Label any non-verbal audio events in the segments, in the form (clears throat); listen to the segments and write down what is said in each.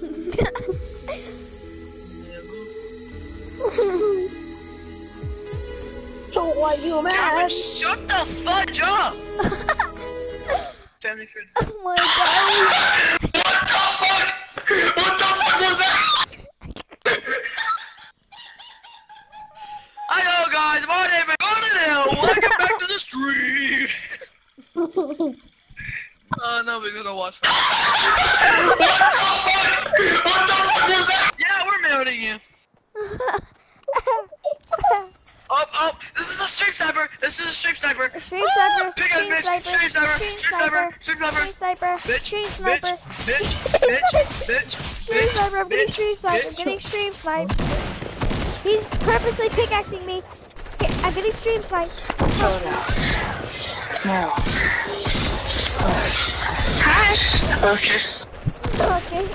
So why you Gavin, mad? shut the fudge up! Family friend. oh my god. What the fuck? What the fuck was that? Hi guys, my name is Conan Welcome back to the stream. (laughs) Uh, oh, nobody's gonna watch what the fuck? What the fuck was that? Yeah, we're muting you. Up, up. This is a stream sniper. This is a stream sniper. Stream sniper, Big ass stream bitch. sniper, Stream sniper. stream Stream sniper. sniper, Stream sniper. stream sniper, Bitch, stream (laughs) bitch, sniper, bitch, bitch, bitch, bitch, stream sniper, I'm getting bitch, stream sniper, I'm bitch. getting stream snipe. He's purposely pickaxing me. Okay, I'm getting stream (laughs) snipe. Okay. Okay.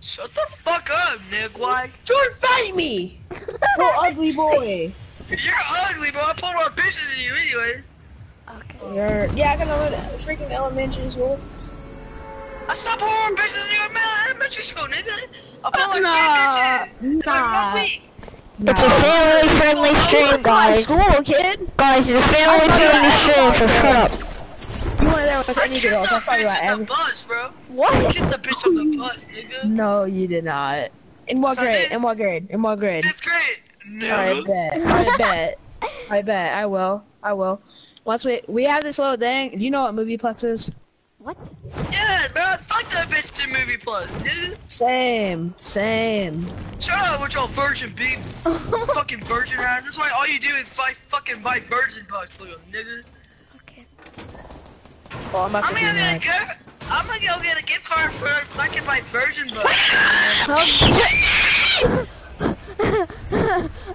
Shut the fuck up, nigga. Don't fight me! Little ugly boy. You're ugly, bro. I pulled more bitches than you, anyways. Okay. You're, yeah, I can know freaking elementary school. I stopped pulling more bitches than you in elementary school, nigga. I pulled like Nah, three bitches in like nah. It's a family friendly stream, That's my guys. school, kid. Guys, it's a family friendly stream, so shut up. You went there with I any kissed girls. that That's probably bitch about on the bus, bro. I What? kissed that bitch on the bus, nigga. No, you did not. In what Yes, grade? did. In what grade? In what grade? Fifth grade. No. I bet. I (laughs) bet. I bet. I will. I will. Once we we have this little thing. Do you know what movie Movieplex is? What? Yeah, bro. Fuck that bitch in Movie Plus, dude. Same. Same. Shut up with your virgin beat, (laughs) fucking virgin ass. That's why all you do is fight fucking buy virgin bucks, little nigga. Well, I'm about I'm to gonna get a gift. I'm gonna go get a gift card for fucking buy virgin.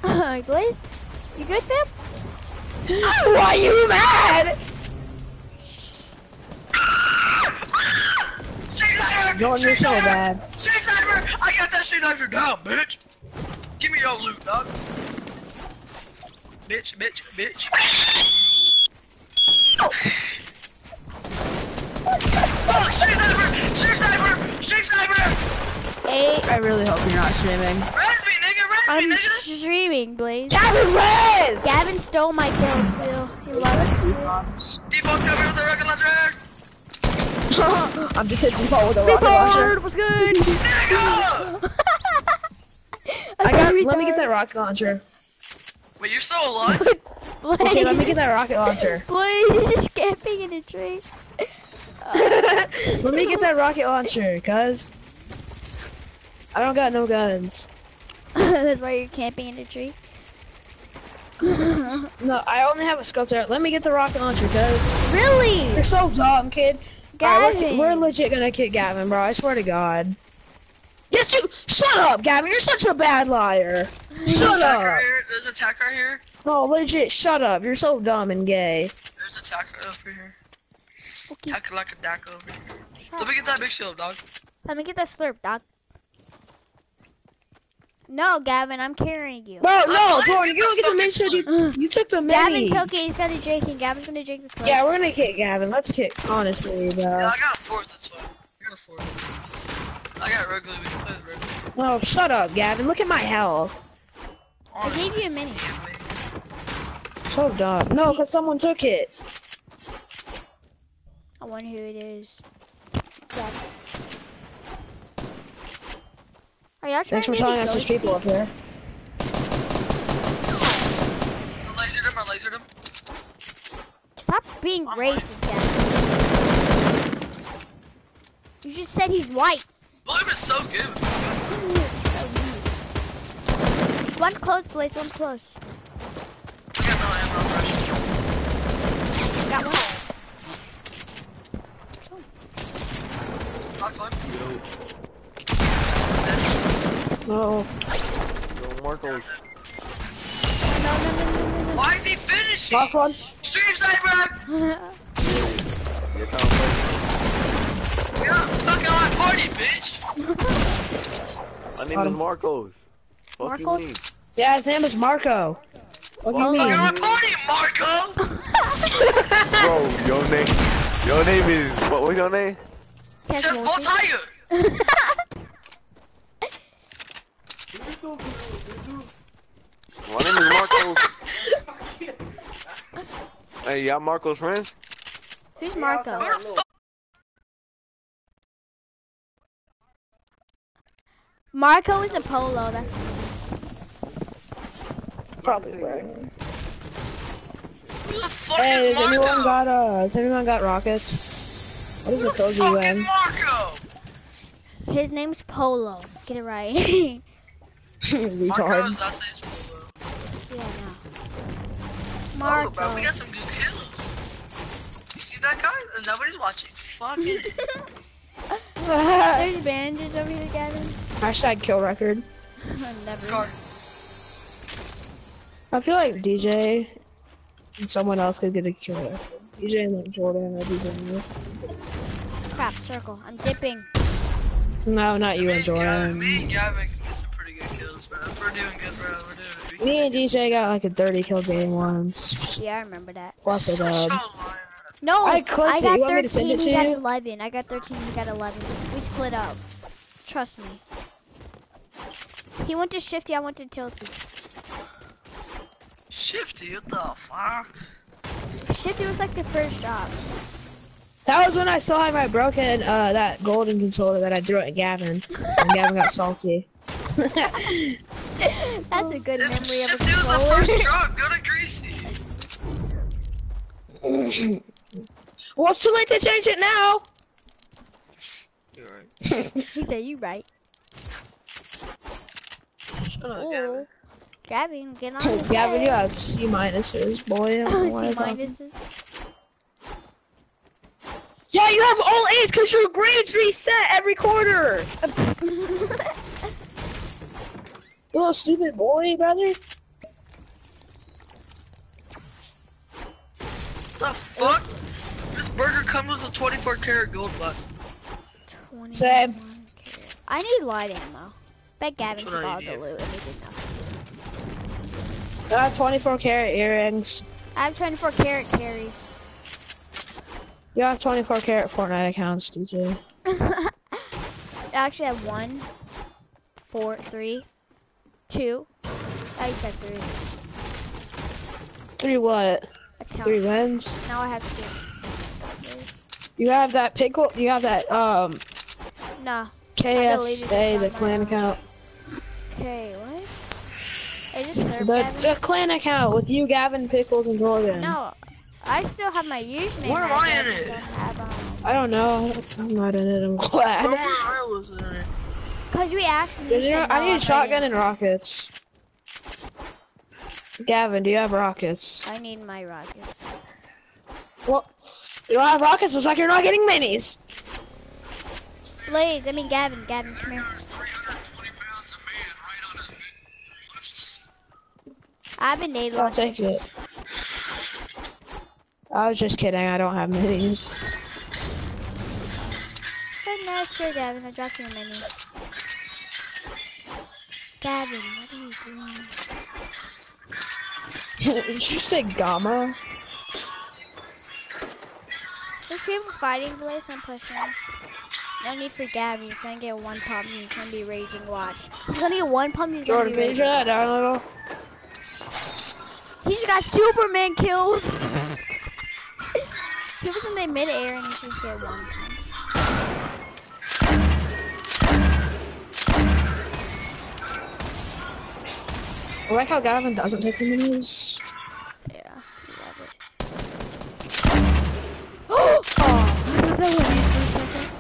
Alright, (laughs) Blaze? You good, fam? (laughs) Why are you mad? (laughs) Going your so bad. I got that Street Sniper down, bitch! Give me your loot, dog. Bitch, bitch, bitch. Oh, Street Sniper! Street Sniper! Street Sniper! Hey, I really hope you're not streaming. Res me, nigga! Res I'm me, nigga! streaming, Blaze. Gavin Rez! Gavin stole my kill too. He loves Default's coming with the rocket launcher! (laughs) I'm just hitting default with a rocket launcher. Retard, what's good? Nigga! (laughs) I got. Let me get that rocket launcher. Wait, you're still alive? Blaze, (laughs) Okay, let me get that rocket launcher. Blaze, you're just camping in a tree. Let me get that rocket launcher, cuz. I don't got no guns. (laughs) That's why you're camping in a tree. (laughs) No, I only have a scope there. Let me get the rocket launcher, cuz. really? You're so dumb, kid. Gavin. we're, we're legit gonna kick Gavin, bro. I swear to God. Yes, you. Shut up, Gavin. You're such a bad liar. (laughs) There's Shut up. here. There's a attack right here. No, legit. Shut up. You're so dumb and gay. There's a attack over here. Okay, Attack like a dack shut Let me get that big shield, dog. Let me get that slurp, dog. No, Gavin, I'm carrying you. Bro, no, let's bro. You don't get the mini fucking shield. You, you took the Gavin mini. took it. He's gonna drink it. Gavin's gonna drink the slurp. Yeah, we're gonna kick Gavin. Let's kick. Honestly, bro. Yeah, I got a fourth, that's why. I got a fourth. I got regular, we can play with regular. No, shut up, Gavin. Look at my health. I gave you a mini. So dumb. No, because someone took it. I wonder who it is. Gavin. Are y'all trying Thanks for telling us there's people up here. I lasered him, I lasered him. Stop being I'm racist, Gavin. You just said he's white. Bloom is so good. One's close, Blaze. One's close. I got no ammo. Got one. Knocked one. No. Yo, Marcos. No, no, no, no, no, no. Why is he finishing? Last one. Stream sniper! You're kind of You're not fucking on my party, bitch! My name is Marcos. Fuck you Marcos? mean? Yeah, his name is Marco. What do you Fucking on my mean? party, Marco! (laughs) Bro, your name, your name is what? What's your name? Just go tire. One of Marco. hey, y'all Marco's friends? Who's Marco? Marco is a polo, that's probably right. Who the fuck hey, is Marco? Anyone got, uh, has anyone got rockets? What is Who a the cozy fuck? Marco? his name's Polo. Get it right. yeah, (laughs) Retard. Marco's last name's Polo. no. Oh, bro, we got some good kills. You see that guy? Nobody's watching. Fuck it. (laughs) There's bandages over here, Gavin. Hashtag kill record. (laughs) Never. Scar. I feel like DJ and someone else could get a kill record. DJ and like Jordan or DJ. Crap, circle. I'm dipping. No, not you me, and and Gavin, me Jordan. and Gavin can get some pretty good kills, bro. We're doing good, bro. We're doing it. Me and DJ got like a 30 kill game once. Yeah, I remember that. Plus a Such dub. No, I clipped it. got You want me to 13, send it he got 11. I got 13, he got 11. We split up. Trust me. He went to Shifty, I went to Tilty. Shifty, what the fuck? Shifty was like the first job. That was when I still had my broken, uh, that golden controller that I threw at Gavin. And Gavin got salty. (laughs) (laughs) That's a good It's memory of a Shifty was the first (laughs) drop. Go to Greasy. well, it's too late to change it now! You're right. he said, you right. Shut up, Gavin. Gavin, get on the Gavin, you have C minuses, boy. I don't know why C thought- minuses. Yeah, you have all A's because your grades reset every quarter! (laughs) You little stupid boy, brother. The fuck? This burger comes with a 24 karat gold button. 21 Same. I need light ammo. Bet Gavin That's took what I all the loot and he did nothing. I have 24 karat earrings. I have 24 carat carries. You have 24 karat Fortnite accounts, DJ. (laughs) I actually have one, four, three, two. I said three. Three what? Account. Three wins? Now I have two. You have that pickle, you have that, um, No. deleted KSA, the clan account. Okay, what? Is this third The, the clan account with you, Gavin, Pickles, and Jordan. No. I still have my username. Where am right I in it? have, um, I don't know. I'm not in it. I'm Where glad. were I was in it? Cause we actually. Did you- said I need a shotgun and rockets. Gavin, do you have rockets? I need my rockets. Well, you don't have rockets, looks like you're not getting minis. Blaze, I mean Gavin. Gavin, come here. I have a nade I'll take it. I was just kidding, I don't have minis. But no, sure, Gavin. I dropped you a mini. Gavin, what are you doing? Did (laughs) you say gamma? There's people fighting Blaze. I'm pushing. No need for Gavin. He's gonna get one pump. He's gonna be raging. Watch. He's gonna get one pump. He's gonna Jordan, be can you turn that down a little? He just got Superman killed. (laughs) he was in the mid-air and he just get one. I like how Gavin doesn't take the minis. Yeah, love it. oh! I thought that was me for a second.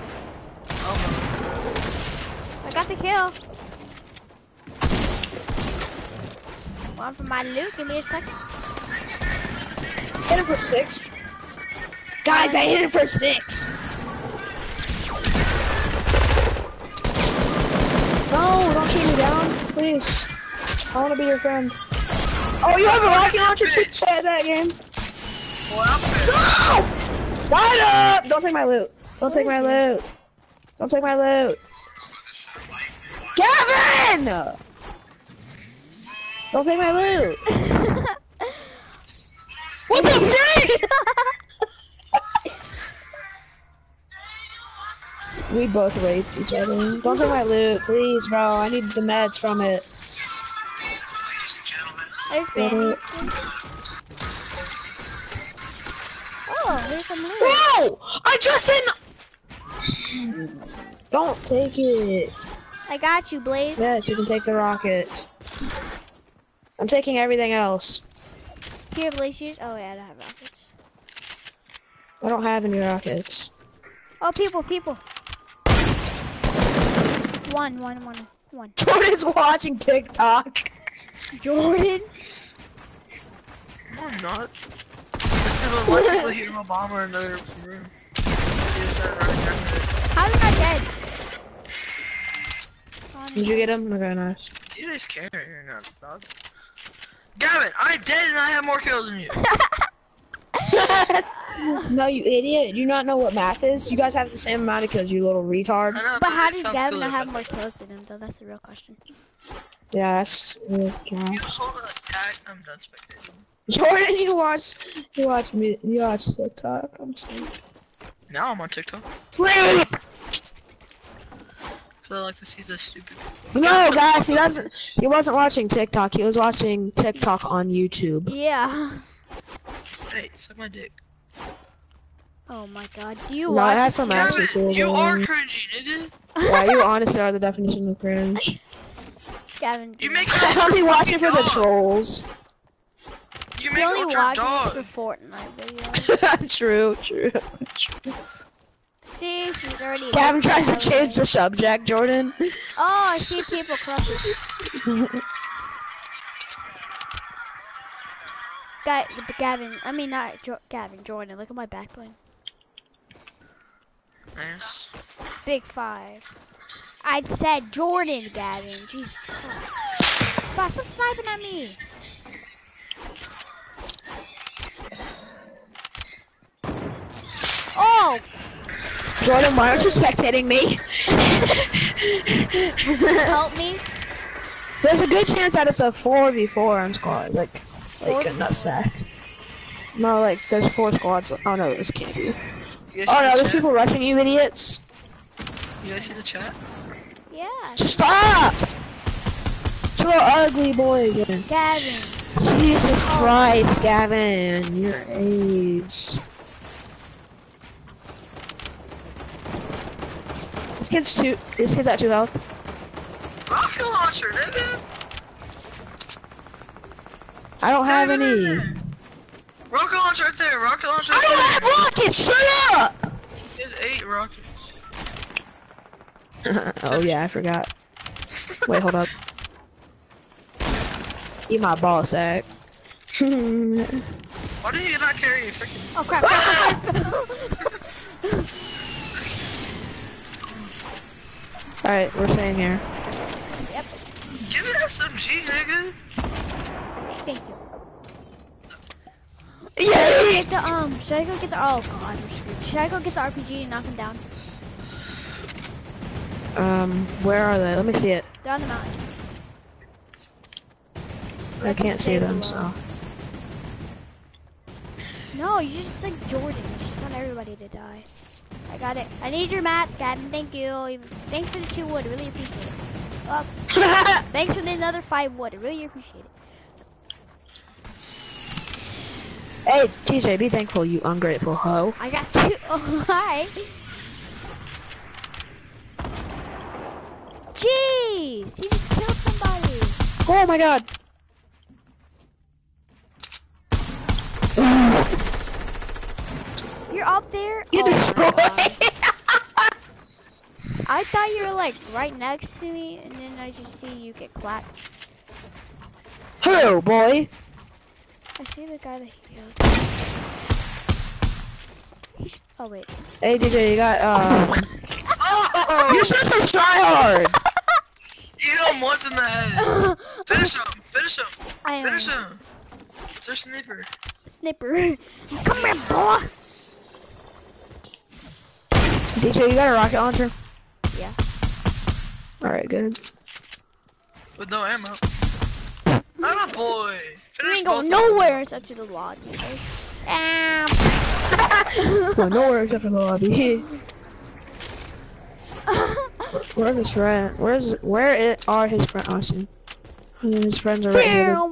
I got the kill. One for my loot. Give me a second. Hit him for six. Guys, I hit him for six. No, don't shoot me down, please. I want to be your friend. Oh, you have a rocket launcher too? Say that game. Well. No! Up! Don't take my loot. Don't take my loot. Don't take my loot. Gavin! Don't take my loot. (laughs) What the freak? we both raped each other. Don't take my loot, please, bro. I need the meds from it. There's it. Oh, there's some loot. Bro! I just didn't. Don't take it. I got you, Blaze. Yes, you can take the rockets. I'm taking everything else. Here, Blaze, use. Oh, yeah, I don't have rockets. I don't have any rockets. Oh, people, people. One, one, one, one. (laughs) Jordan's watching TikTok. Jordan. No, I'm not. This is what white people (laughs) hear Obama in another room. They just started running after it. Uh, How did I dead? Oh, Did you get him? Okay, nice. You guys care, you're not dog. Gavin, I'm dead and I have more kills than you. (laughs) no, you idiot. Do you not know what math is? You guys have the same amount of kills, you little retard. Know, But how it does Gavin cooler not have more kills than him, though? That's the real question. Yeah, that's yeah, You just hold an attack, I'm done spectating. Jordan, you watch, you watch me, you watch TikTok. I'm sleep. Now I'm on TikTok. Sleep. So I like to see this stupid. No, guys, he doesn't. He wasn't watching TikTok. He was watching TikTok on YouTube. Yeah. Hey, suck my dick. Oh my god. Do you No, it watch has it some too? actually cool you are cringy, nigga. Yeah, you (laughs) honestly are the definition of cringe. Gavin. You make I only watch it for the trolls. You You make only watch dog. it for Fortnite videos. (laughs) true, true, true. See, he's already. Gavin tries to change the subject, Jordan. (laughs) Oh, I see people crossing. (laughs) Guy, Gavin. I mean, not jo Gavin. Jordan. Look at my backbone. Nice. Big five. I said Jordan, Gavin. Jesus Christ. Stop, stop sniping at me. Oh, Jordan, why aren't you spectating me? help me. There's a good chance that it's a 4v4 on squad, like, like a nutsack. No, like, there's four squads. Oh no, this can't be. You guys Oh no, the there's chat? people rushing you idiots. You guys see the chat? Yeah. Stop! It's a little ugly boy again. Gavin. Jesus Christ, Gavin, your age. This kid's two. This kid's at two health. Rocket launcher, nigga. I don't have Get in any. there. Rocket launcher right there. Rocket launcher I don't have rockets. Shut up. There's eight rockets. (laughs) oh yeah, I forgot. Wait, hold up. (laughs) Eat my ball sack. Why do you not carry a freaking? Oh crap. (laughs) Alright, we're staying here. yep. Give me that SMG, nigga. Thank you. Yay! Get the um. Should I go get the? Oh god, we're screwed. Should I go get the RPG and knock him down? Um, where are they? Let me see it. They're on the mountain. I can't see them, so. No, you just like Jordan. You just want everybody to die. I got it. I need your mats, Gavin. Thank you. Thanks for the two wood. Really appreciate it. Oh, (laughs) thanks for the another five wood. I really appreciate it. hey, TJ, be thankful, you ungrateful hoe. I got two. (laughs) Oh, hi. Jeez, he just killed somebody. Oh my god. You're up there. You Oh, destroyed. God. I thought you were like right next to me, and then I just see you get clapped. Who, boy? I see the guy that he killed. He's, oh wait. Hey, DJ, you got, uh... Oh! You're such a tryhard! Eat him once in the head. (laughs) Finish him. Finish him. I am Finish him. It's their sniper. snipper. Come here, boy. DJ, you got a rocket launcher? Yeah. Alright, good. With no ammo. I'm a boy. You Finish ain't (laughs) going nowhere except to the lodge. Okay? Um, Well, nowhere except for the lobby. (laughs) Where's his friend? Where's where it are his friends? Austin? I see. His friends are right here. Bam. (laughs)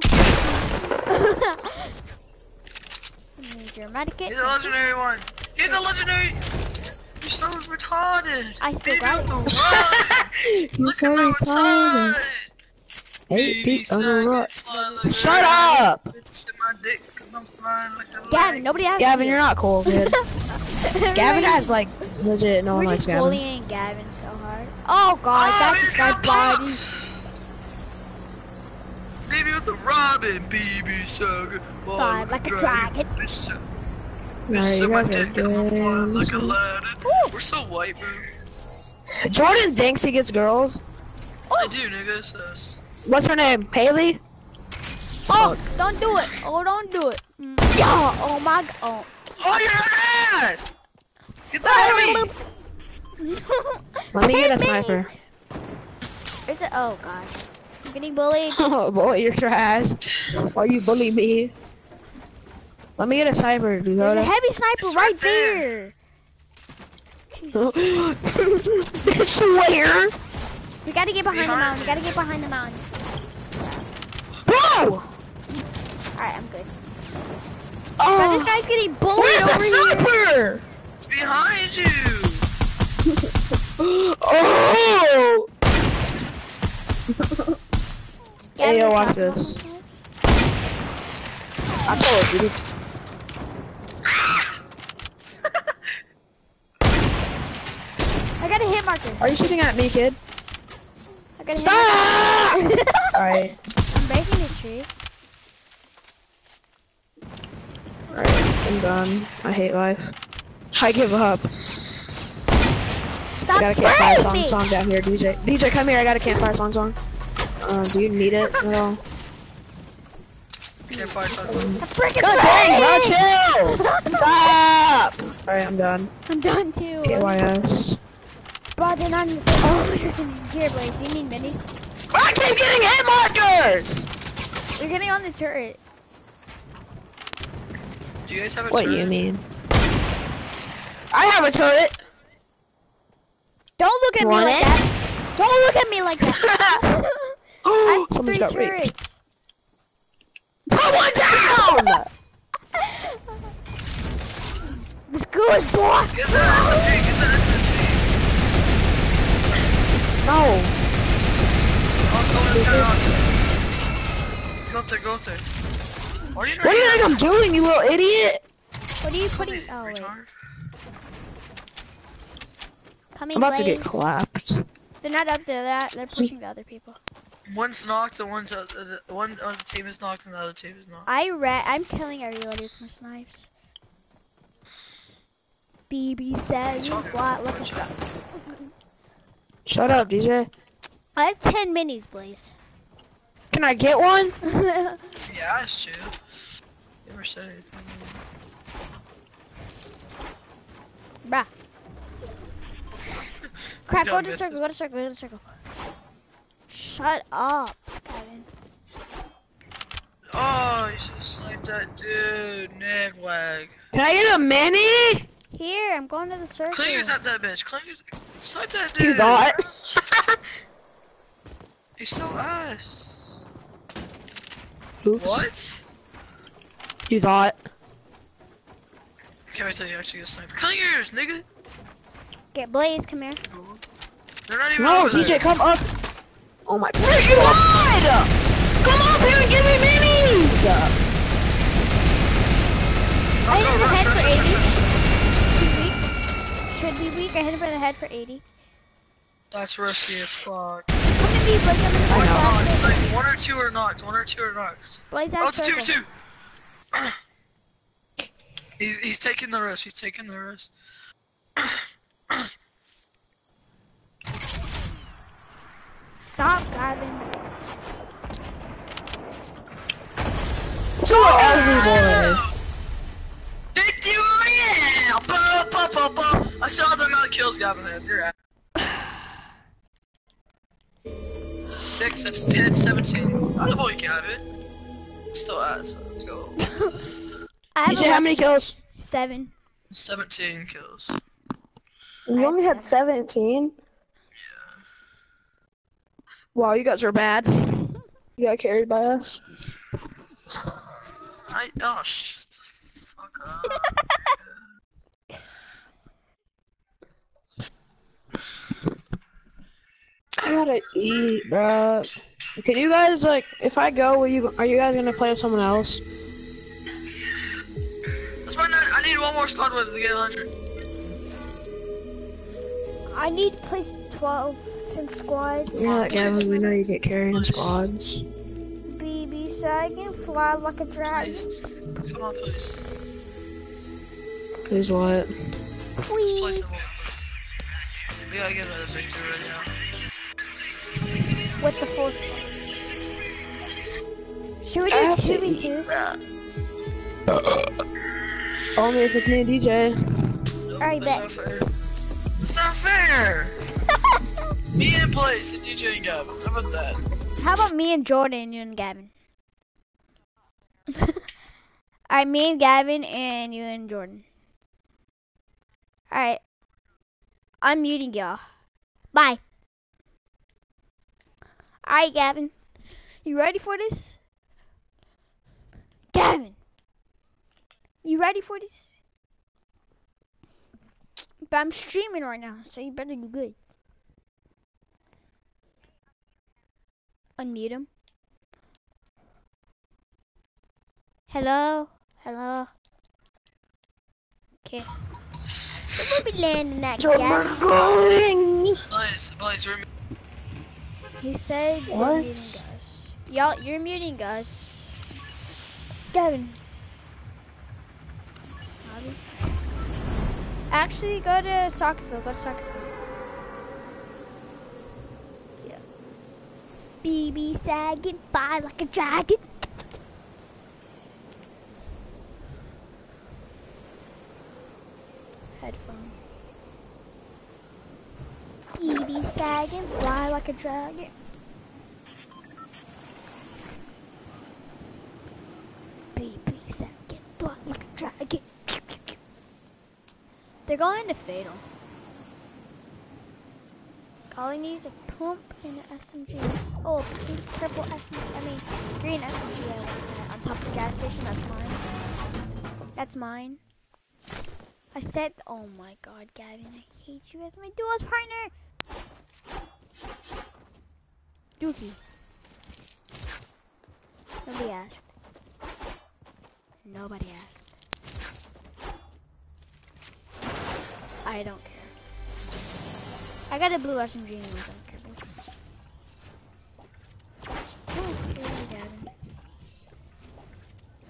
your medikit. He's a legendary one. He's a legendary. You're so retarded. I still Baby got with it. The rod. You Look so at my retarded. retarded. Eight feet on the rock. like Shut rabbit. up! It's in my dick 'cause I'm flying like a Gavin, nobody asked Gavin, you. you're not cool, dude. (laughs) Gavin has like (laughs) legit no We're one likes just Gavin. bullying Gavin so hard. Oh god, Oh, that's he's my got body. Baby with the robin, baby sugar. Fly like a dragon. Bitch, Alright, bitch, you my guys are dick, I'm flying like a ladder. We're so white, bro. Jordan thinks he gets girls. I do, nigga. It's. What's her name? Haley? Oh, don't do it. Oh, don't do it. Mm. Yeah. Oh my god. Oh. Oh, your ass! Get the heavy! (laughs) Let me get a sniper. Is it? Oh god. I'm getting bullied. (laughs) Oh boy, you're trash. (laughs) Why you bully me? Let me get a sniper, There's a heavy sniper right right there. there. Jesus. It's where? We gotta get behind the Behind mountain. We gotta get behind the mountain. Bro! Alright, I'm good. Oh. But this Oh, guy's getting bullied where's over the here. sniper? It's behind you! (laughs) Oh! Gavin, Hey, yo, watch this. something? I told you. I got a hit marker. Are you shooting at me, kid? I got a hit Stop! (laughs) marker. Alright. I'm breaking the tree. Alright, I'm done. I hate life. I give up. I Stop got a campfire spraying song, me! song down here, DJ. DJ, come here. I got a campfire song song. Uh, do you need it at all? Can't find something. I'm freaking God dang, bro, spraying! chill! (laughs) Stop! Alright, I'm done. I'm done too. KYS. Bro, they're not in the Oh, you're getting here, Blaze. Do you need minis? I keep getting hit markers! You're getting on the turret. Do you guys have a What turret? you mean? I have a turret! Don't look at me Want like that. Don't look at me like that. (laughs) (laughs) I Oh, have someone's three got raped. turrets. Put one down! It's good, boy. Get the SMG, get the SMG. No. Oh, someone's got on. Go up there, up there. What are you What do you think I'm doing, you little idiot? What are you putting? Oh, wait. Retard. Coming, I'm about to get clapped. They're not up there. They're, they're pushing the other people. One's knocked and one's uh, the one on the team is knocked and the other team is knocked. I re- I'm killing everybody with my snipes. BB says you what? Look at that. Shut up, DJ. I have ten minis, Blaze. Can I get one? (laughs) Yeah, that's true. Never said anything. Bruh. (laughs) Crap, go to the circle, go to circle, go to circle. Shut up, Kevin. Oh, you should have sniped that dude, Nagwag. Can I get a mini? Here, I'm going to the circle. Clinger's at that bitch. Clinger's. Snipe that dude. You thought? (laughs) He's so ass. Oops. What? You thought? Can't wait till you actually get sniped. Clingers, nigga. Get Blaze, come here. They're not even No, over DJ, there. come up. Oh my. Where you at? Come up here and give me minis. I hit go, him in the rush, head for rush, 80. I hit him in the head for 80. That's risky as fuck. Come to me, Blaze. I'm in the One's circle. knocked. One or two are knocked. One or two are knocked. Blaze Oh, out it's a two, circle. two. (clears throat) he's he's taking the risk. He's taking the risk. Stop, Gavin. So every boy. Oh! Kills Gavin had. You're at. Six, that's 10, 17. Not a boy, Gavin. Still ass. Let's go. (laughs) I have DJ, how many kills? 7. 17 kills. You only had 17? Yeah. Wow, you guys are bad. You got carried by us. I, oh, shut the fuck I (laughs) gotta eat, bro. Can you guys like, if I go, will you? Are you guys gonna play with someone else? Let's find out. I need one more squad with to get 100. I need to place 12 in squads. Yeah, yeah, we know you get carried in squads. BB so I can fly like a dragon. Please. Come on, please. Please what? Let's play some more. We gotta get another victory right now. With the full squad. Should we I do have to 2v2s? Uh-uh. Only if it's me and DJ. Alright, that's bet. not fair. It's not fair! (laughs) Me and place and DJ and Gavin. How about that? How about me and Jordan, you and Gavin? (laughs) Alright, me and Gavin and you and Jordan. Alright. I'm muting y'all. Bye. Alright, Gavin. You ready for this? Gavin. You ready for this? But I'm streaming right now, so you better do good. Unmute him. Hello? Hello? Okay. So we'll be landing that Gavin. going. Blaze, Blaze, we're He said What? Y'all, you're muting us. Gavin. Actually, go to soccer field. Go to soccer field. Yeah. BB sagging by like a dragon. BB sagging, fly like a dragon. Baby sagging, fly like a dragon. They're going to fatal. Calling these a pump and an SMG. Oh, pink, purple SMG. I mean, green SMG. I that. On top of the gas station. That's mine. That's mine. I said, oh my god, Gavin, I hate you as my duos partner. Dookie. Nobody asked. Nobody asked. I don't care. I got a blue SMG anyways, I don't care. Oh, Gavin.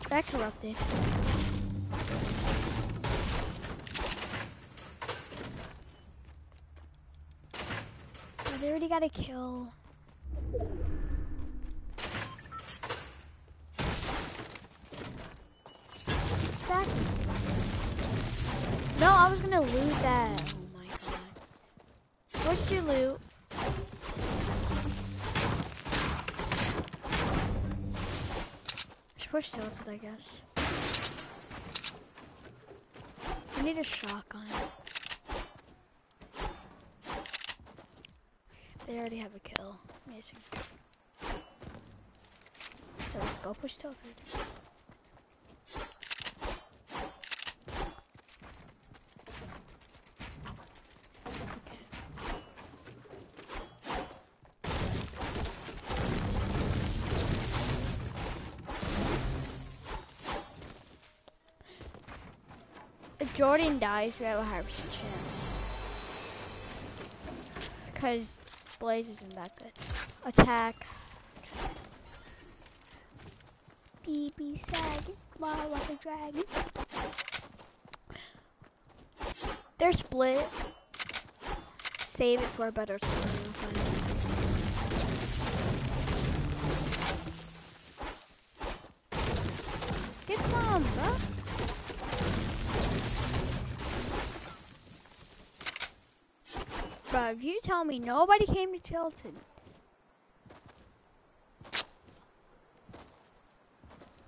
That corrupted. Oh, they already got a kill. Back. No, I was gonna loot that. Oh my god. What's your loot? Just push tilted, I guess. I need a shotgun. They already have a kill. Amazing. So let's go push tilted. If Jordan dies, we have a higher percent chance. Because Blaze isn't that good. Attack. BB sagging, fly like a dragon. They're split. Save it for a better time. Get some, bro. If you tell me nobody came to Tilted.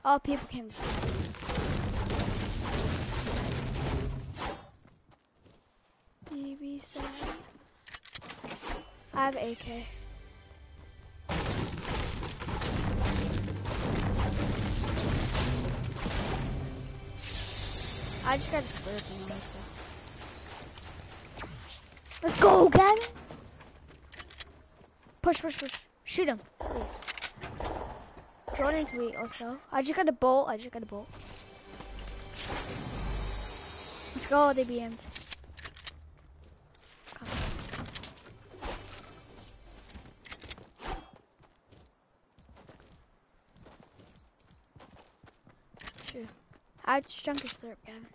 All people came to Tilted. I have AK. I just got a slurp anyway, so. Go, Gavin! Push, push, push. Shoot him, please. Jordan's weak also. I just got a bolt, I just got a bolt. Let's go, they beat him. Come. Shoot. I just drunk his slurp, Gavin.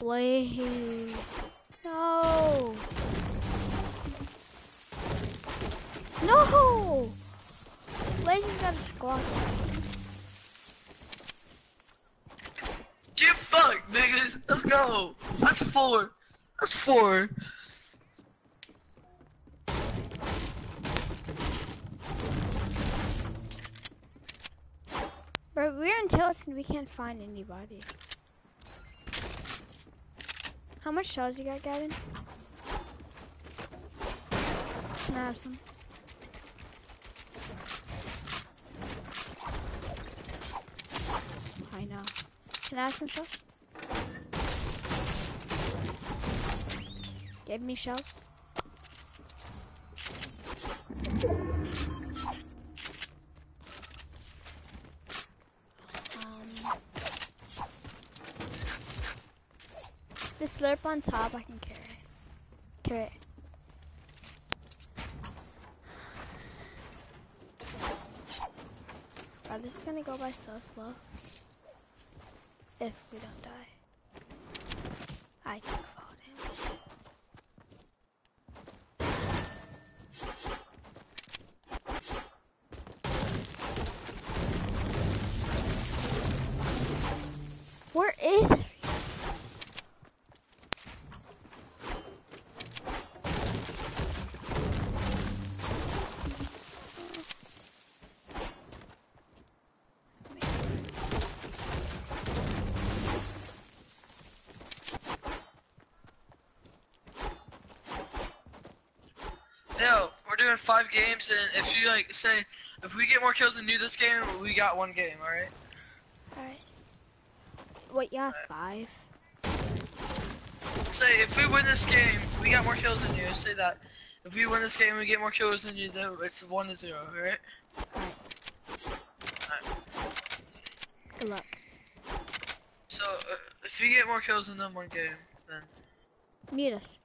Blaze. No. No. Blaze got a squad. Get fucked, niggas. Let's go. That's four. That's four. Bro, we're in Tillis and we can't find anybody. How much shells you got, Gavin? Can I have some? I know. Can I have some shells? Give me shells. Slurp on top I can carry. Carry it. This is gonna go by so slow. If we don't die. I took fall damage. Where is it? Yo, we're five games, and if you like say, if we get more kills than you this game, we got one game. All right. Alright. Wait, yeah, five. Say if we win this game, we got more kills than you. Say that. If we win this game, we get more kills than you. Then it's one to zero. All right. Alright. Alright. Good luck. So uh, if you get more kills than them one game, then Mute us.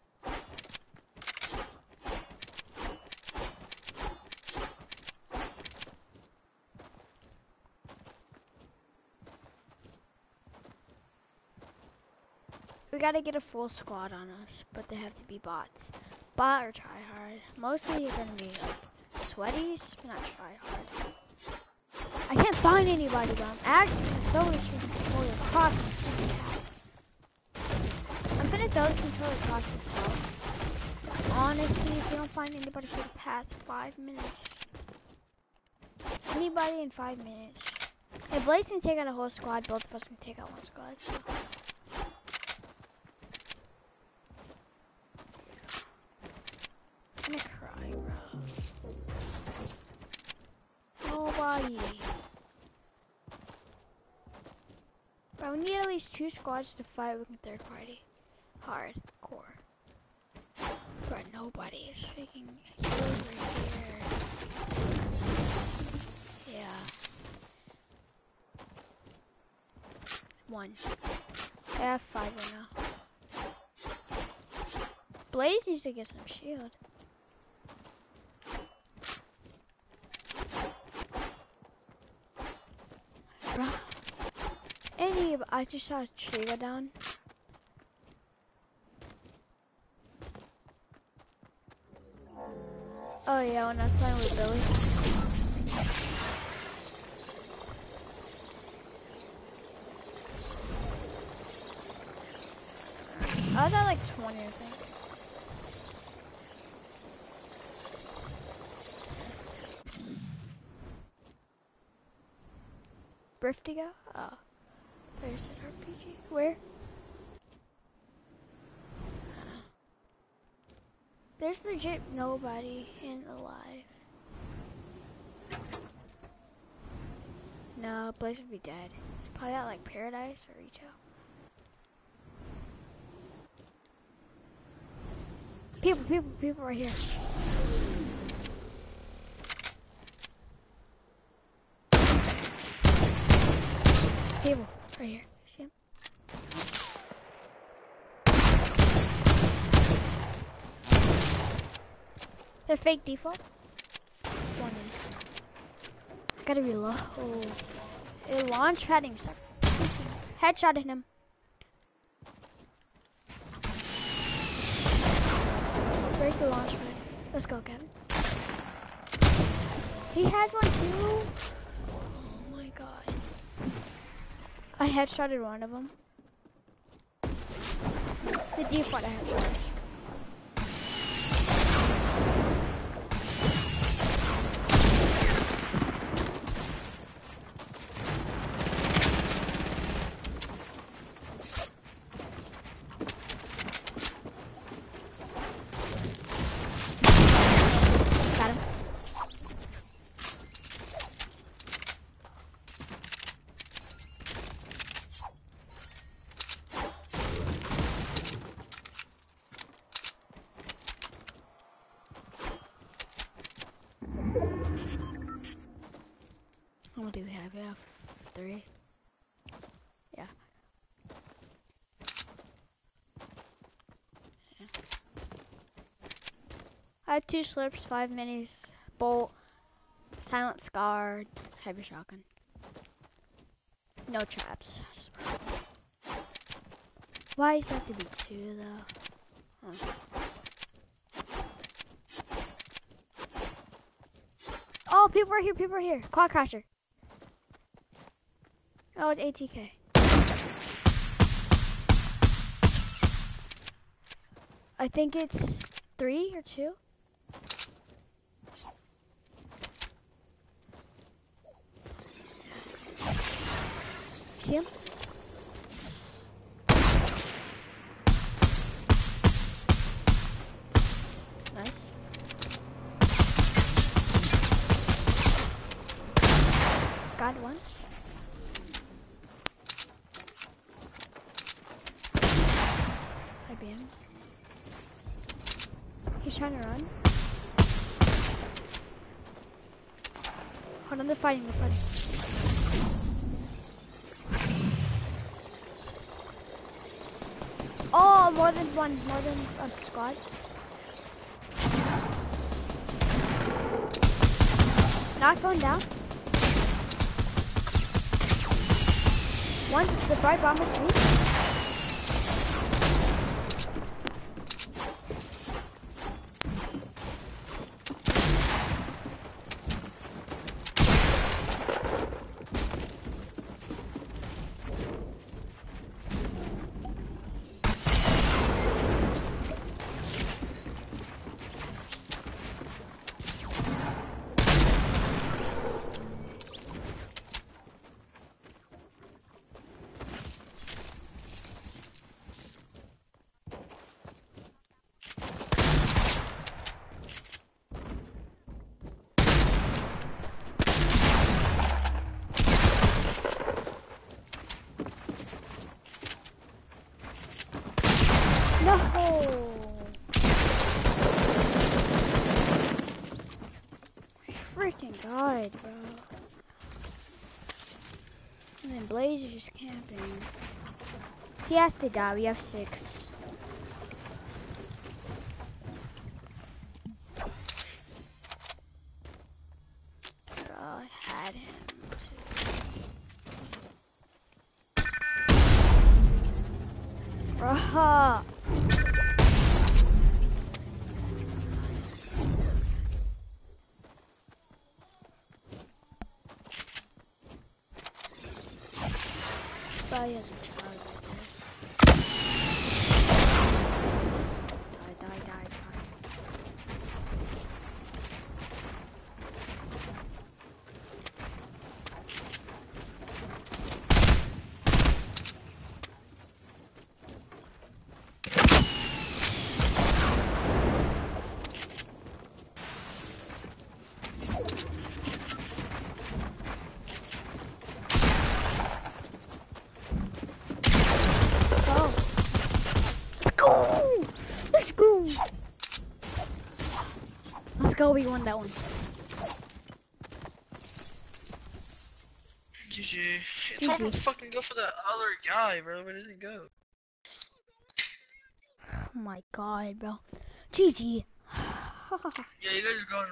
Gotta get a full squad on us, but they have to be bots. Bot or try hard. Mostly you're gonna be like sweaties, not try hard. I can't find anybody, but I'm actually throwing controller across. I'm gonna throw this controller across this house. Honestly, if you don't find anybody for the past five minutes, anybody in five minutes. If Blaze can take out a whole squad, both of us can take out one squad. So. Nobody. Bro, we need at least two squads to fight with a third party. Hardcore. Bro, nobody is freaking over here. Yeah. One. I have five right now. Blaze needs to get some shield. Any, I just saw a tree go down. Oh yeah, when I'm playing with Billy. I was at like 20, I think. Briftigo? Oh. An RPG. Where? There's legit nobody in alive. No, Blaze would be dead. Probably at like Paradise or Retail. People, people, people right here. People, right here. See him? They're fake default. One is. Gotta reload. Oh. It launch padding. Headshot at him. Break the launch pad. Let's go, Kevin. He has one too. I headshotted one of them. The default I headshot. Got him. What do we have? We have three. Yeah. I have two slurps, five minis, bolt, silent scar, heavy shotgun. No traps. Why does that to be two though? Huh. Oh, people are here, people are here. Quad crasher. Oh, it's ATK. I think it's three or two. See him? Nice. Got one. I banned. He's trying to run. Hold on, they're fighting, they're fighting. Oh, one, more than a squad. Knocked one down. One, the Brite Bomber three. No. Freaking god, bro. And then Blaze is just camping. He has to die. We have six. Has a child right there. Die, die, die, die. go! Let's go! We won that one. GG. Him to fucking go for that other guy, bro. Where did he go? Oh my god, bro. GG. (sighs) Yeah, you guys are going.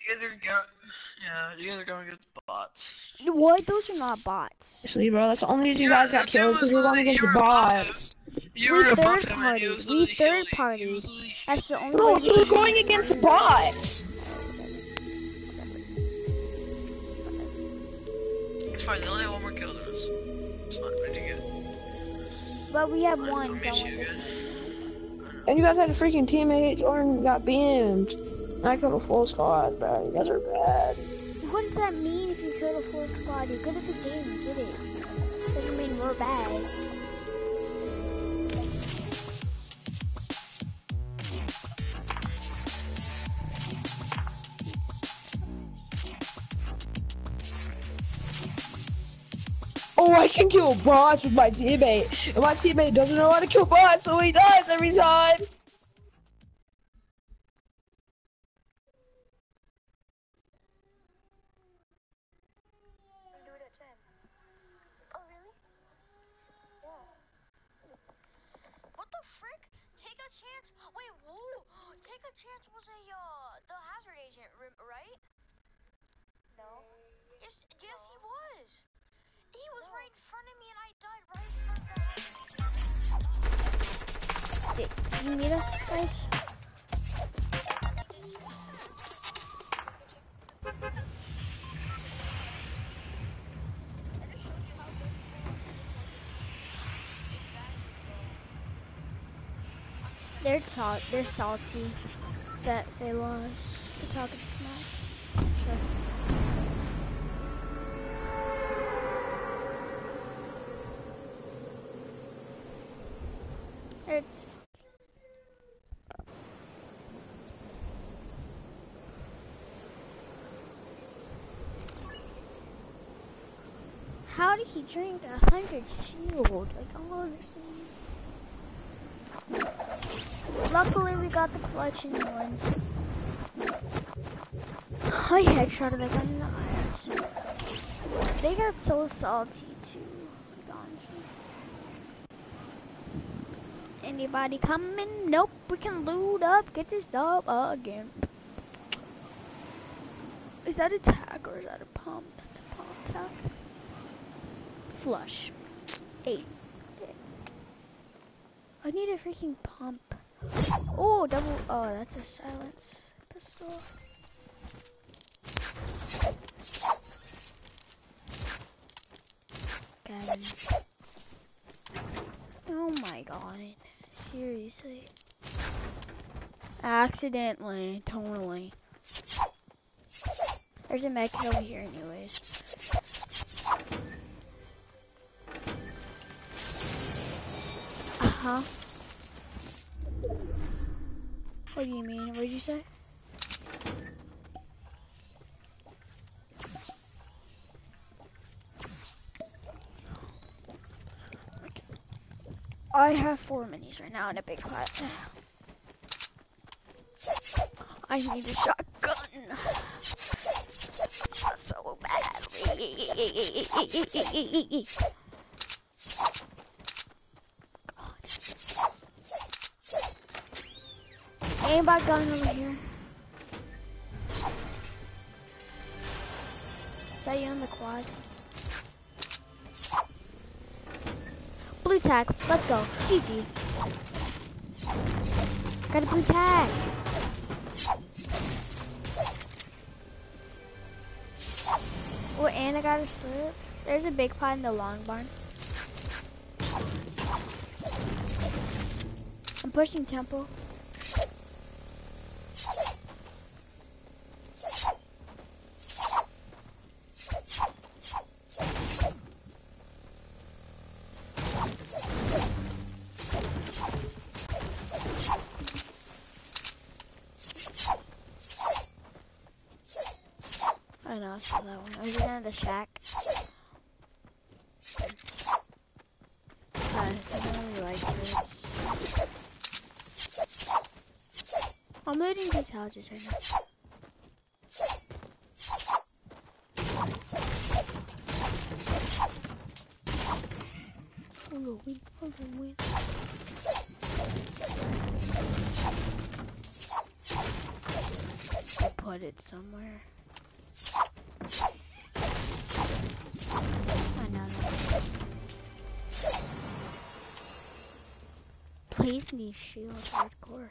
You guys are going. Yeah, you guys are going against the bots. what? Those are not bots. Seriously, bro, that's the only reason you guys got that's- kills because was you're going against you bots. You We were above third him party. We third healing. Party. was literally That's the only Bro, way you were going against bots. It's fine, they only have one more kill than us. It's fine, we did good. But we have one. I'll meet Don't you want again. And you guys had a freaking teammate. Jordan got beamed. I killed a full squad, bro. You guys are bad. What does that mean if you kill the full squad? You're good at the game, you get it. Doesn't mean we're bad. Oh, I can kill bots with my teammate. And my teammate doesn't know how to kill bots, so he dies every time. They're. They're salty that they lost. They're talking smack. So. They're How did he drink a hundred shield? Like I don't understand. Luckily, we got the clutch and won. I headshotted that guy in the eyes. They got so salty too. Anybody coming? Nope. We can loot up. Get this dub again. Is that a tag or is that a pump? That's a pump tag. Flush. Eight. I need a freaking pump. Oh, double. Oh, that's a silence pistol. Oh my god. Seriously. Accidentally. Totally. There's a mech over here anyways. Uh-huh. What do you mean? What did you say? I have four minis right now in a big pot. I need a shotgun. So badly. Anybody gun over here? Is that you on the quad? Blue tag. Let's go. GG. Got a blue tag. Oh, and I got a slip. There's a big pot in the long barn. I'm pushing temple. I know, I saw that one. I was in the shack. Uh, I don't really like turrets. I'm right now. Put it somewhere. Please need shield hardcore.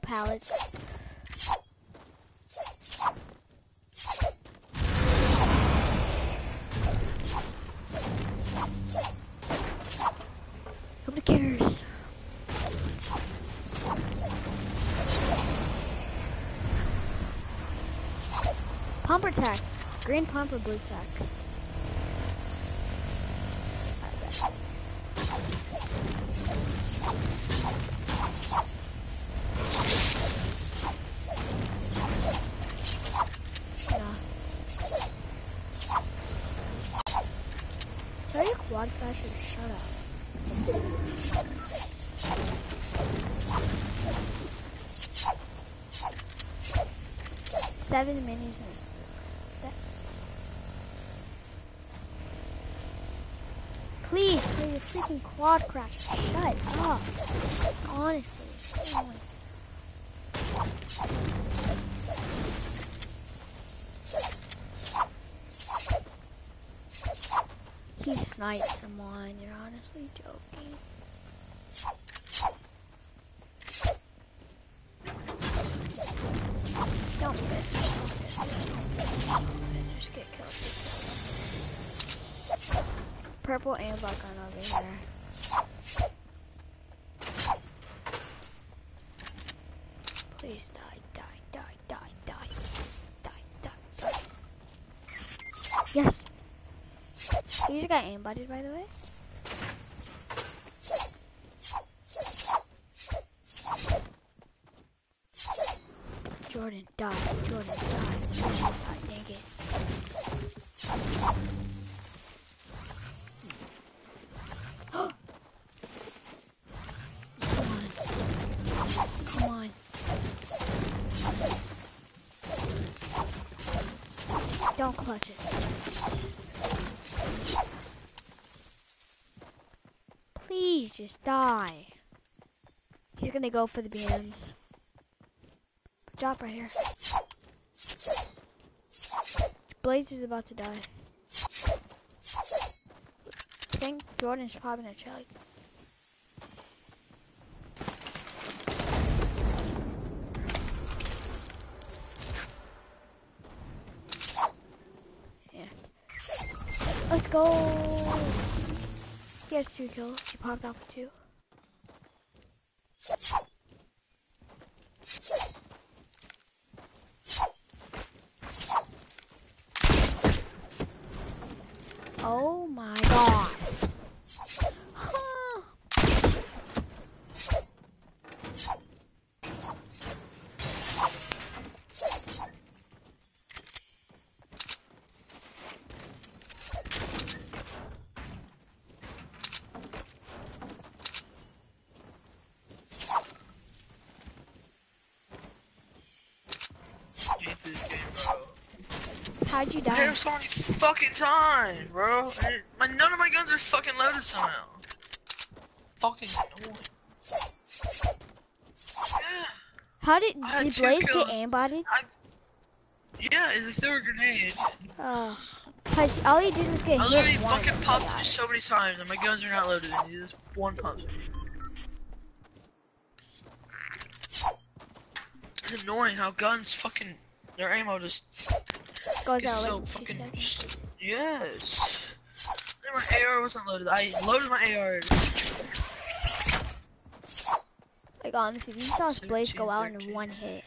the pallets. Nobody cares. Pumper tack. Green pump or blue tack? Nah. Sorry, quad crasher, shut up. Seven minis and a that. Please, play the freaking quad crash. Shut up. Honestly. He sniped someone. You're honestly joking. Purple black gun over here. Please die, die, die, die, die, die, die, die. Yes. You just got aimbotted, by the way. Jordan, die. Jordan, die. Dang it. Come on. Come on. Don't clutch it. Please just die. He's gonna go for the BMs. Drop right here. Blaze is about to die. I think Jordan's probably gonna chug. Go. He has two kills. He popped off with two. Oh my god. Huh. hate this game, bro. How'd you I die? hit him so many fucking times, bro. And my none of my guns are fucking loaded somehow. Fucking annoying. Yeah, How did, did Blaze get aimbotted? yeah. It's a a grenade. Oh. Cause all he did was get I hit literally once fucking and popped so many times, and my guns are not loaded. He just one pumps me. It's annoying how guns fucking their ammo just Goes is out so like fucking yes. My AR wasn't loaded. I loaded my AR. Like honestly, you saw Blaze go out in one hit.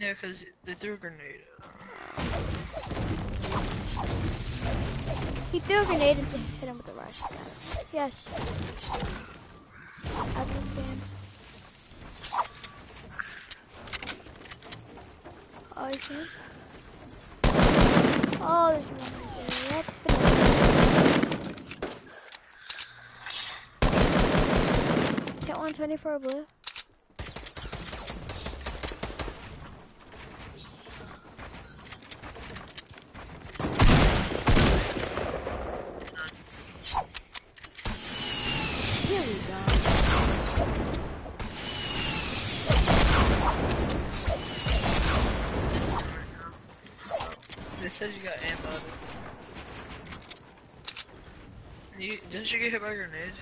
Yeah, because they threw a grenade. He threw a grenade and hit him with the rush. Yes. I understand. Oh. Oh, there's one right there. Yep. Hit 124 blue. Here we go. They said you got ammo. You, didn't you get hit by a grenade?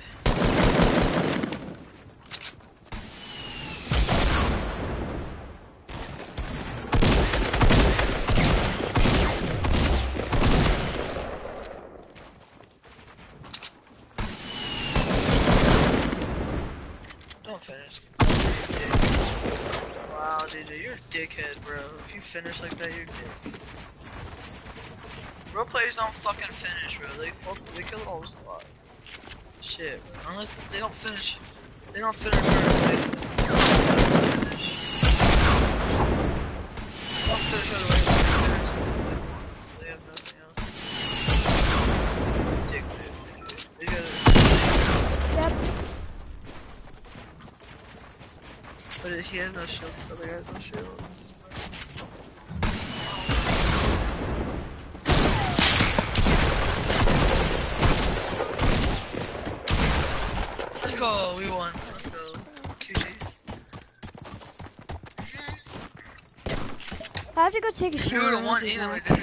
Don't finish. Wow, DJ, you're a dickhead, bro. If you finish like that, you're a dick. Pro players don't fucking finish, bro. They they kill always a lot. Shit. Unless they don't finish, they don't finish right away. They don't finish right away. They have nothing else. It's a. They gotta, Yep. but he has no shield, so they has no shield. To go take a You shower. would have won I'll be either way, you.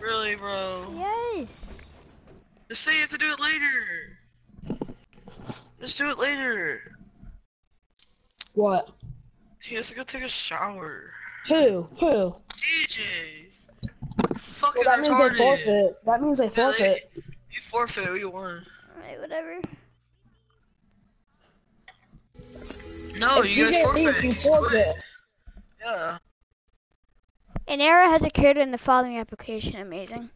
Really, bro? Yes. Just say you have to do it later. Just do it later. What? He has to go take a shower. Who? Who? DJ. Fucking Well, that means retarded. they forfeit. That means they Yeah, they- forfeit. You forfeit, we won. Alright, whatever. No, If you guys forfeit. you You forfeit. Yeah. An error has occurred in the following application. Amazing.